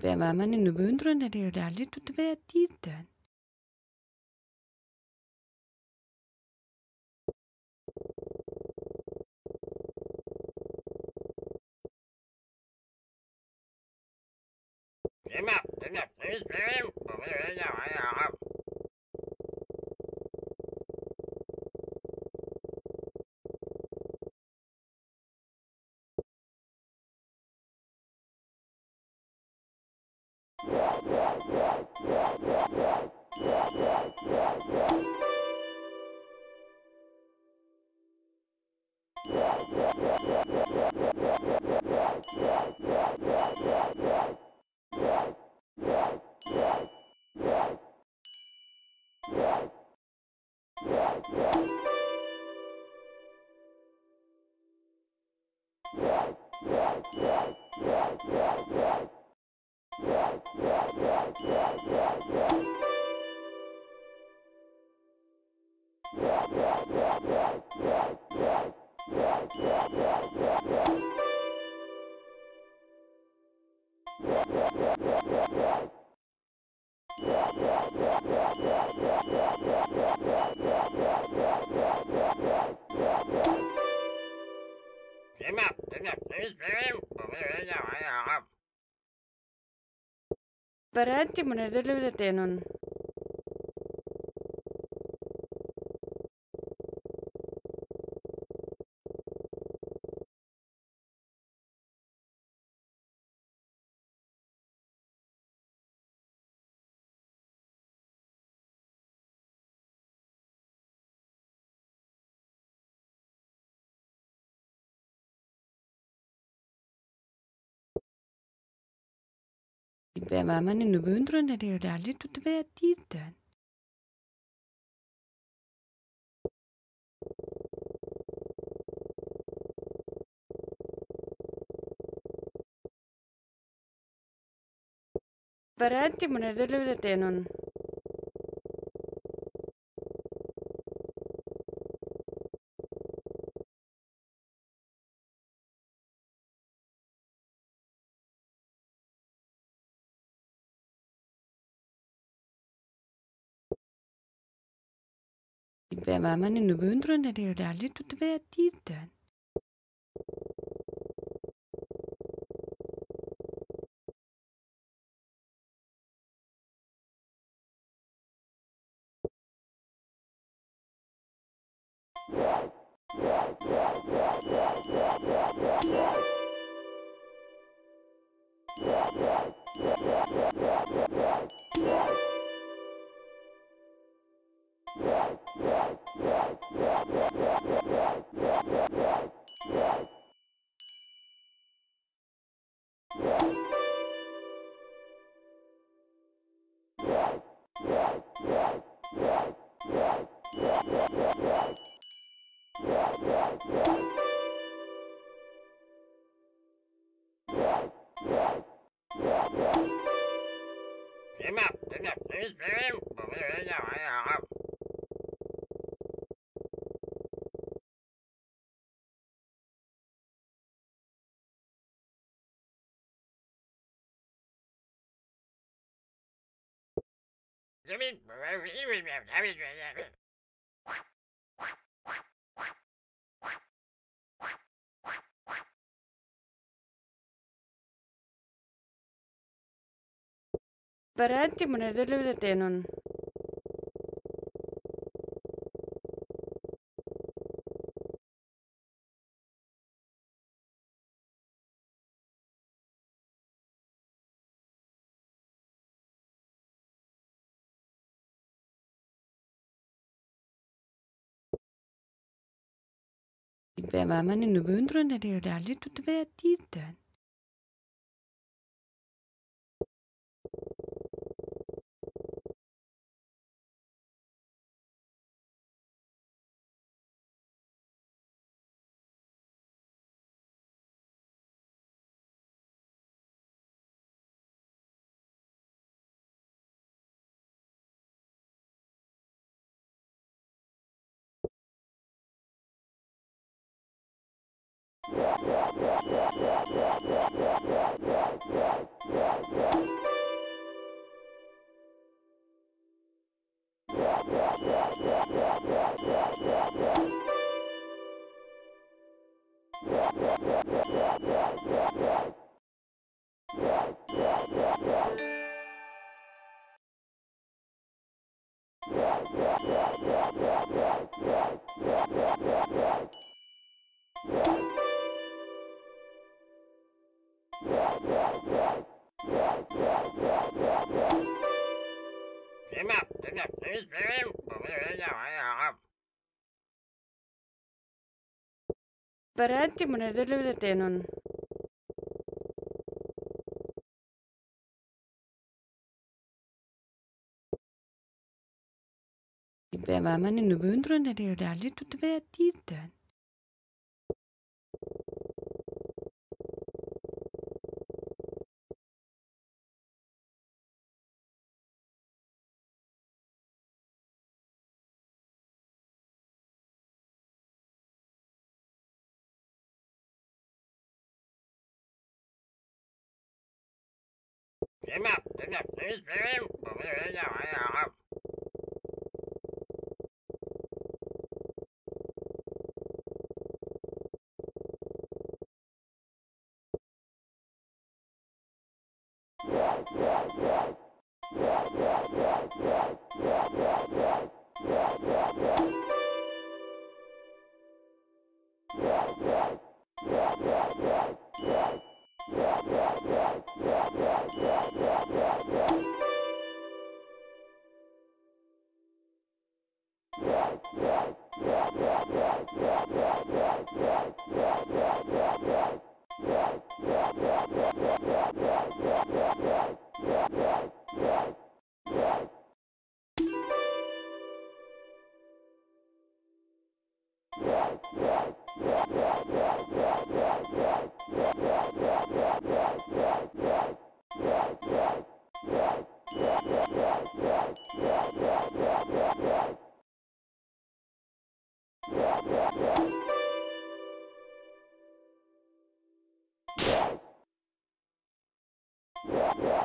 Hvem er man nu beundrende? Det er jo deilig å være dit. esperanti monedele de tenon. Wij waren in de woonronde en de daar liet tot wij tieten. Peräti mun ei tulnud teenun. Deilig å være dit. Berarti mana dulu Parentimune dell'ureteno. Er man nu beundrende? Det er jo deilig å være dit. Berarti mana dulu tenon. Hvem er man nu beundrende? Det er jo deilig det være dit. Em up, em up, em, em, em, em, em, em, em, em,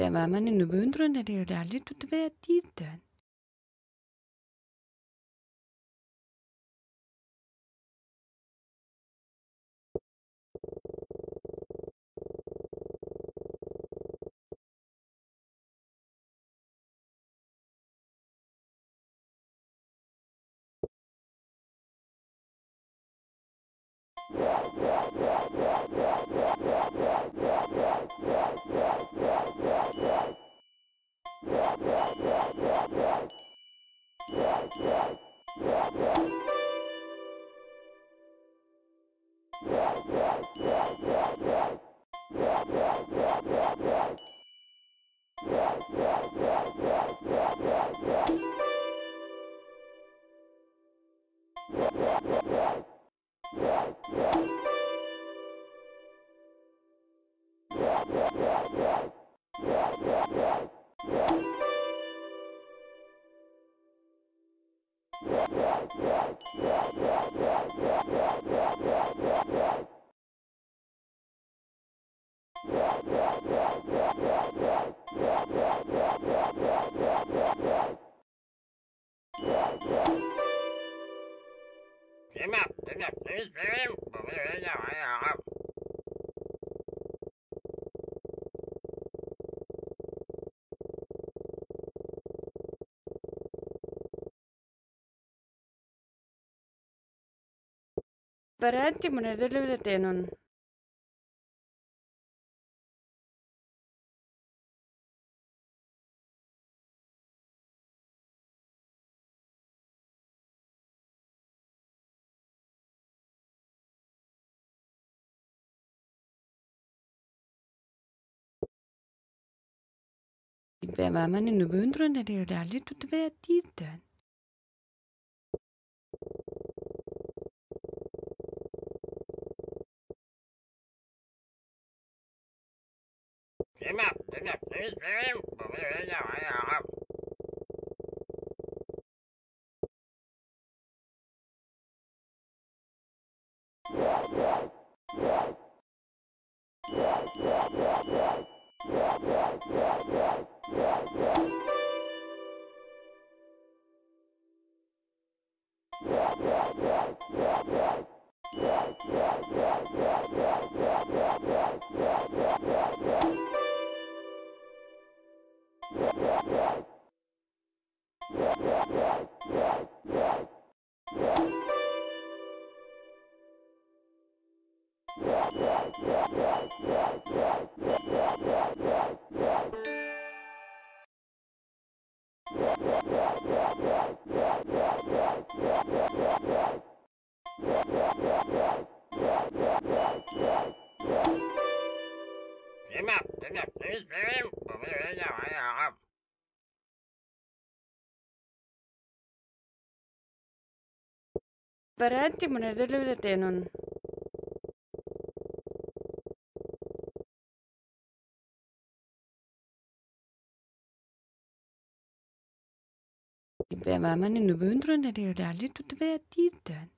vem är man innebunden eller är det aldrig tog det tiden? Bereid die Minuten über den Dänen. Ik ben beunderen dat hij daar dit doet bij het Come up. Perantimo'na duliblatinun. Det behöver man ändå beundra när det är där lite åt världstiden.